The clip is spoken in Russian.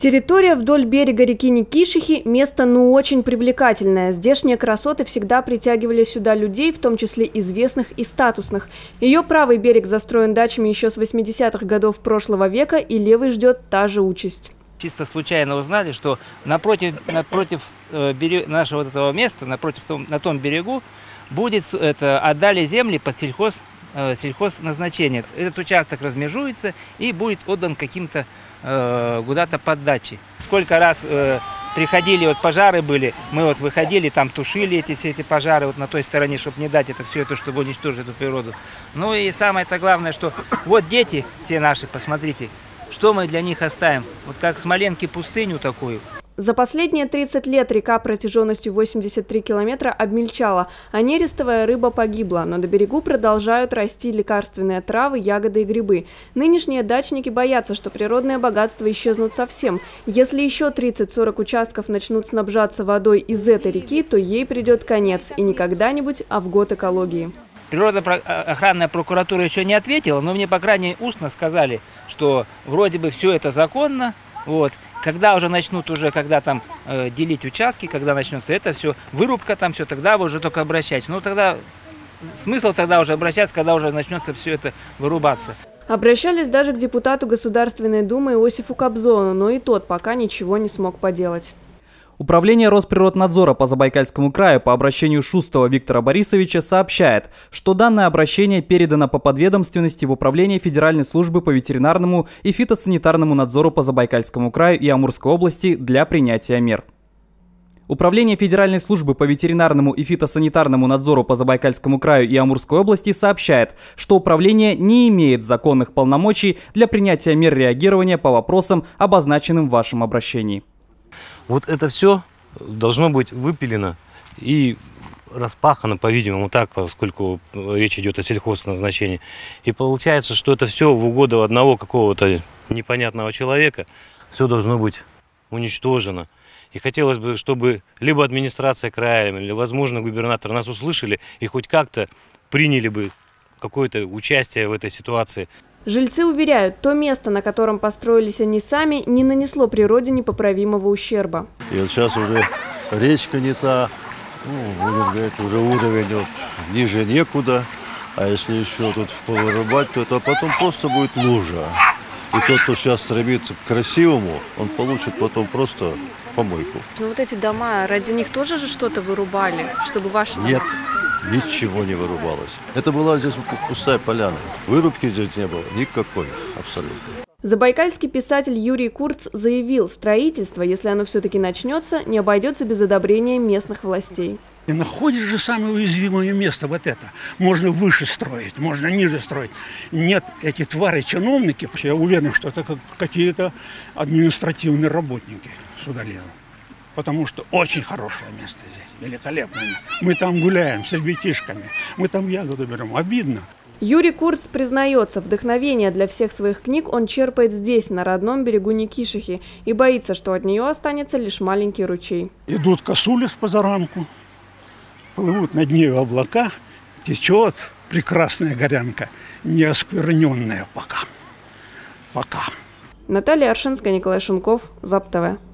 Территория вдоль берега реки Никишихи – место ну очень привлекательное. Здешние красоты всегда притягивали сюда людей, в том числе известных и статусных. Ее правый берег застроен дачами еще с 80-х годов прошлого века, и левый ждет та же участь. Чисто случайно узнали, что напротив, напротив э, нашего вот этого места, напротив том, на том берегу, будет это, отдали земли под сельхоз, э, сельхозназначение. Этот участок размежуется и будет отдан каким-то э, куда-то под дачи. Сколько раз э, приходили, вот пожары были, мы вот выходили, там тушили эти все эти пожары вот на той стороне, чтобы не дать это все это, чтобы уничтожить эту природу. Ну и самое-то главное, что вот дети все наши, посмотрите, что мы для них оставим. Вот как в Смоленке пустыню такую, за последние 30 лет река протяженностью 83 километра обмельчала, а нерестовая рыба погибла, но до берегу продолжают расти лекарственные травы, ягоды и грибы. Нынешние дачники боятся, что природные богатства исчезнут совсем. Если еще 30-40 участков начнут снабжаться водой из этой реки, то ей придет конец, и не когда-нибудь, а в год экологии. Природоохранная прокуратура еще не ответила, но мне, по крайней мере, устно сказали, что вроде бы все это законно, вот. Когда уже начнут уже, когда там э, делить участки, когда начнется это все, вырубка там все, тогда вы уже только обращайтесь. Ну тогда смысл тогда уже обращаться, когда уже начнется все это вырубаться. Обращались даже к депутату Государственной Думы Иосифу Кобзону, но и тот пока ничего не смог поделать. Управление Росприроднадзора по Забайкальскому краю по обращению Шустова Виктора Борисовича сообщает, что данное обращение передано по подведомственности в Управление Федеральной службы по ветеринарному и фитосанитарному надзору по Забайкальскому краю и Амурской области для принятия мер. Управление Федеральной службы по ветеринарному и фитосанитарному надзору по Забайкальскому краю и Амурской области сообщает, что управление не имеет законных полномочий для принятия мер реагирования по вопросам, обозначенным в вашем обращении. Вот это все должно быть выпилено и распахано, по-видимому, так, поскольку речь идет о сельхозназначении. И получается, что это все в угоду одного какого-то непонятного человека, все должно быть уничтожено. И хотелось бы, чтобы либо администрация края, или, возможно, губернатор нас услышали и хоть как-то приняли бы какое-то участие в этой ситуации. Жильцы уверяют, то место, на котором построились они сами, не нанесло природе непоправимого ущерба. И вот сейчас уже речка не та, ну, будем говорить, уже уровень вот, ниже некуда. А если еще тут повырубать, то это потом просто будет лужа. И тот, кто сейчас стремится к красивому, он получит потом просто помойку. Но вот эти дома, ради них тоже же что-то вырубали, чтобы ваши... Нет, ничего не вырубалось. Это была здесь пустая поляна. Вырубки здесь не было никакой абсолютно. Забайкальский писатель Юрий Курц заявил, строительство, если оно все-таки начнется, не обойдется без одобрения местных властей. И находишь же самое уязвимое место, вот это. Можно выше строить, можно ниже строить. Нет, эти твари, чиновники, я уверен, что это какие-то административные работники Судалева потому что очень хорошее место здесь, великолепное. Мы там гуляем с ребятишками, мы там ягоду берем, обидно. Юрий Курц признается, вдохновение для всех своих книг он черпает здесь, на родном берегу Никишихи, и боится, что от нее останется лишь маленький ручей. Идут косули с позаранку, плывут над нею облака, течет прекрасная горянка, не оскверненная пока. Пока. Наталья Аршинская, Николай Шунков, ЗАП ТВ.